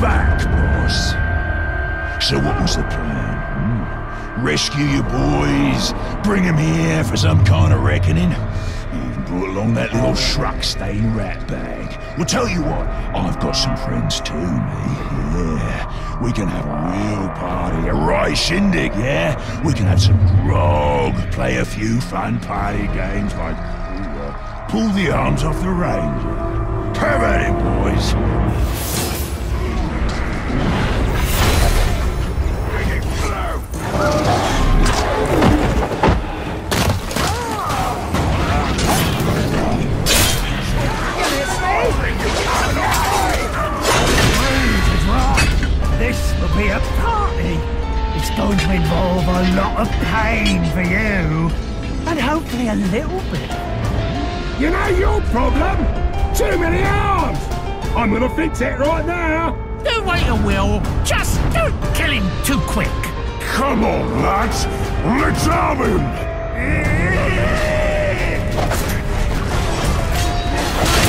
back, boss. So what was the plan? Hmm? Rescue your boys? Bring them here for some kind of reckoning? You even brought along that little shrug-stained rat bag. Well, tell you what, I've got some friends too, me. Yeah, we can have a real party, a right shindig, yeah? We can have some grog, play a few fun party games like uh, pull the arms off the ranger. Have at it, boys. It's going to involve a lot of pain for you. And hopefully a little bit. You know your problem? Too many arms! I'm gonna fix it right now! Don't wait a will. Just don't kill him too quick. Come on, lads. Let's have him.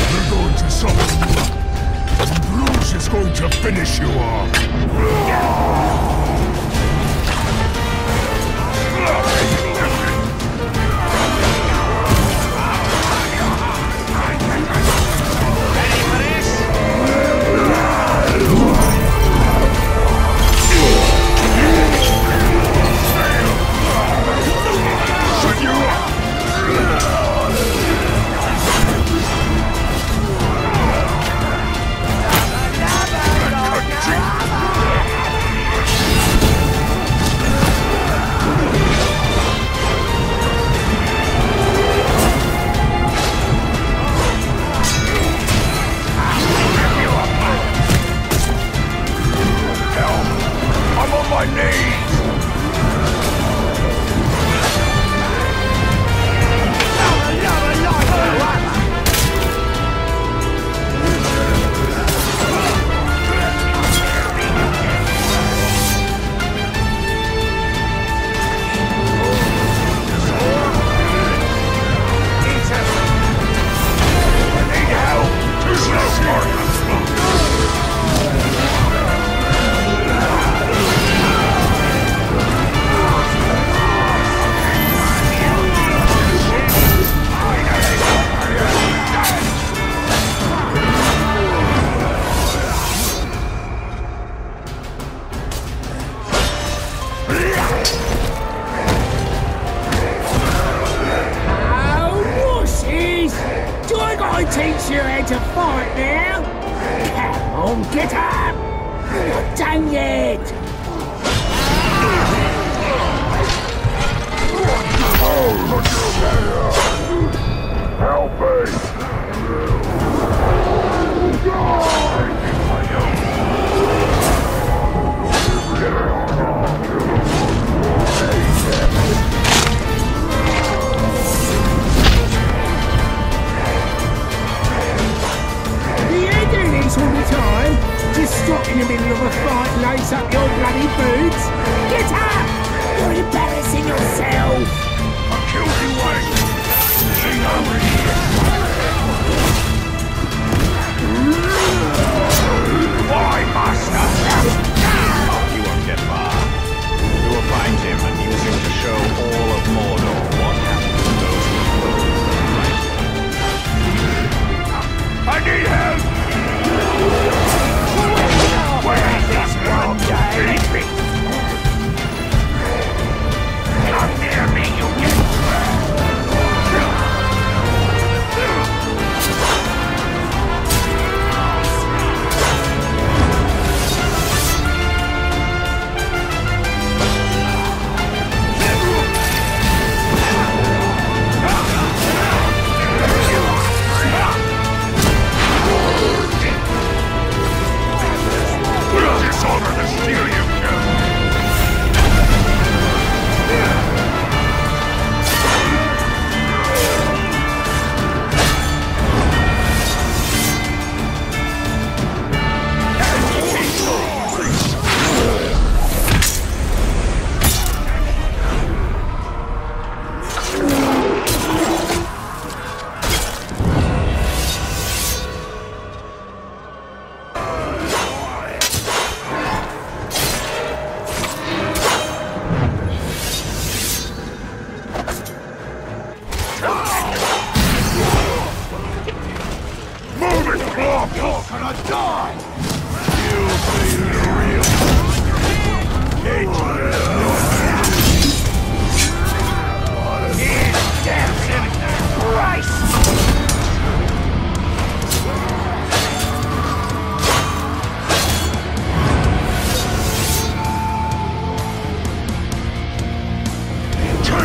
We're going to summon you. Bruz is going to finish you off.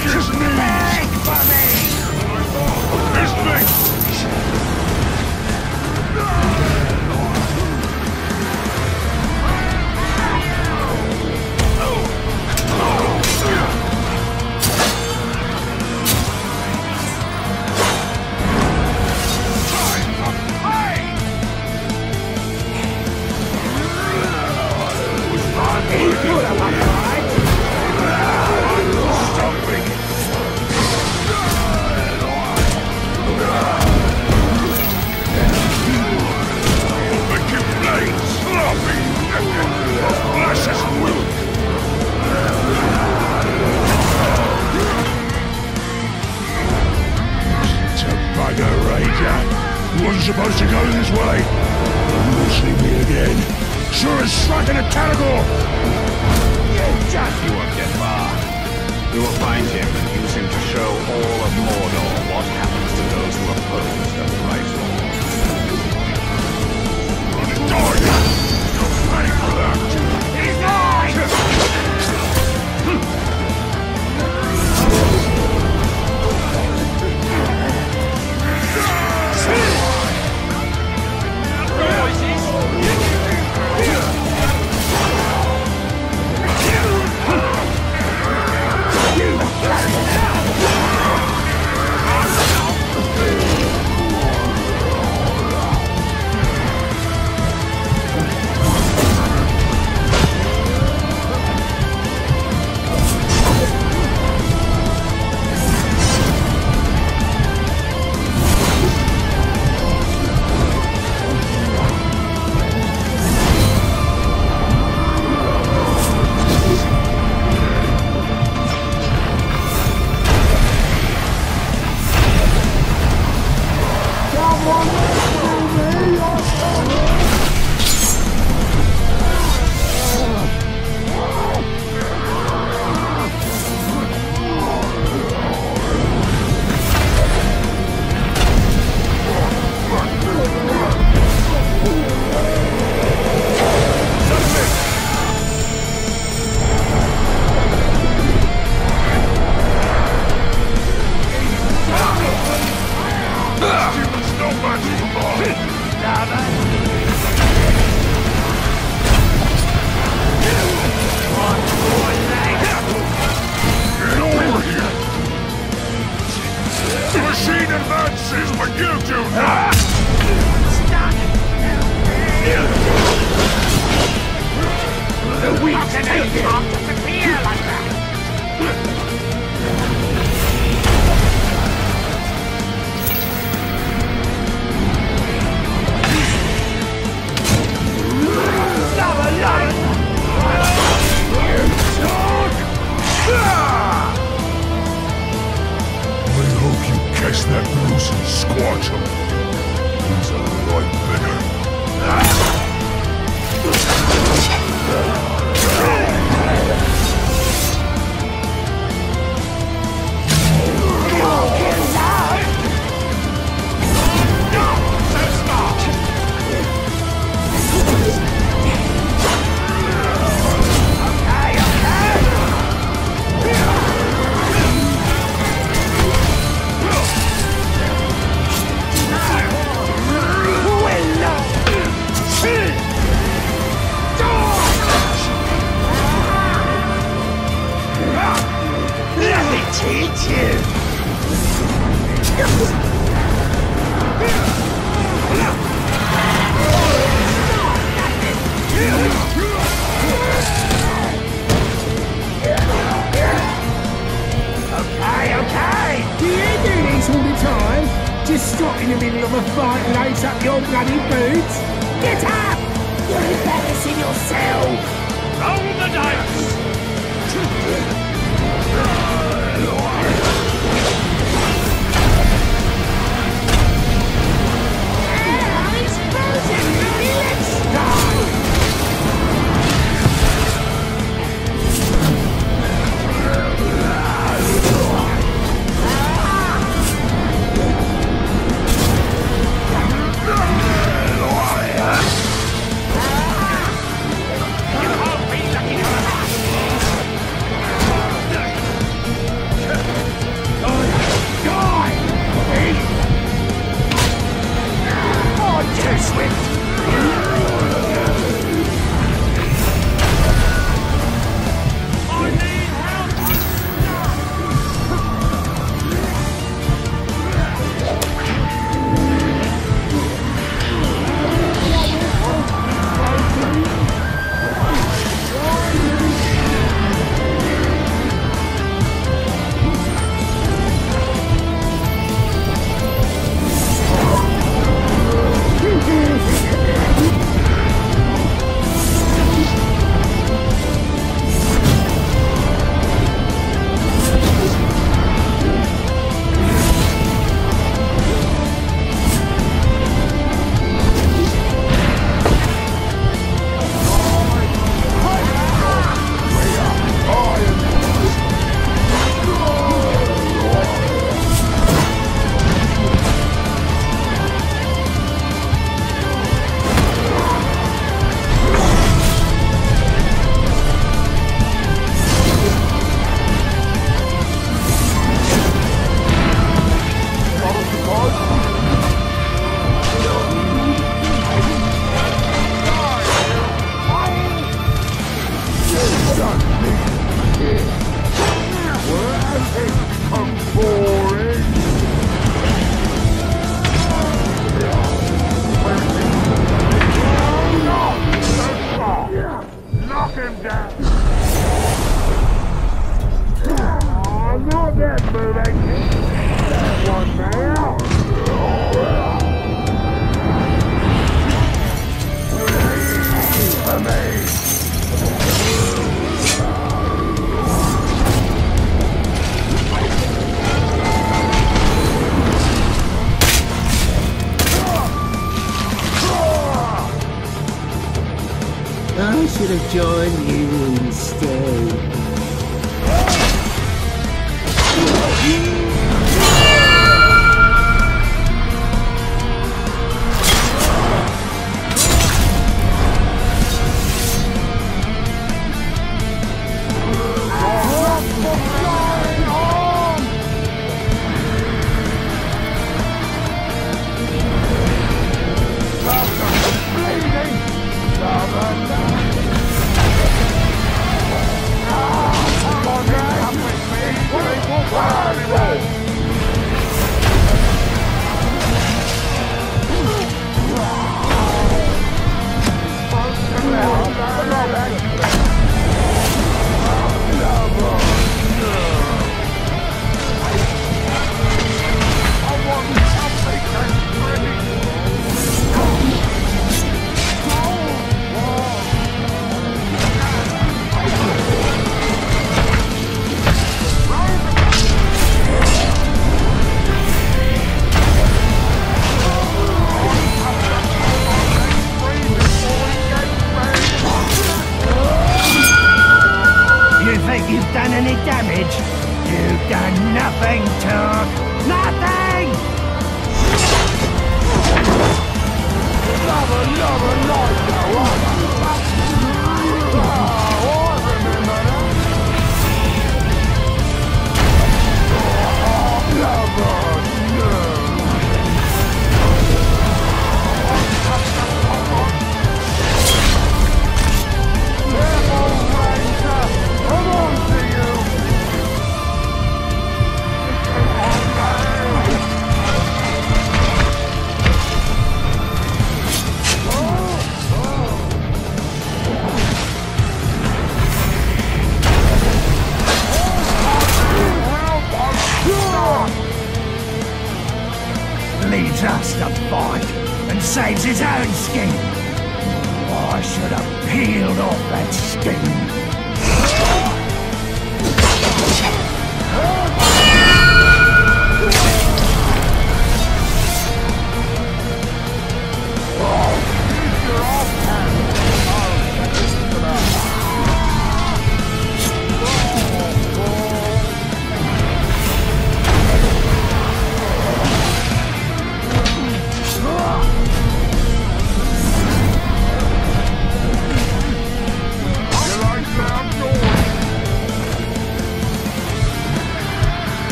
Take for me! 还有十发 teach you! Okay, okay! Do you do these all the time? Just stop in the middle of a fight and lace up your bloody boots? Get up! You're embarrassing yourself! Roll the dice! Have joined you instead. His own skin. Oh, I should have peeled off that skin.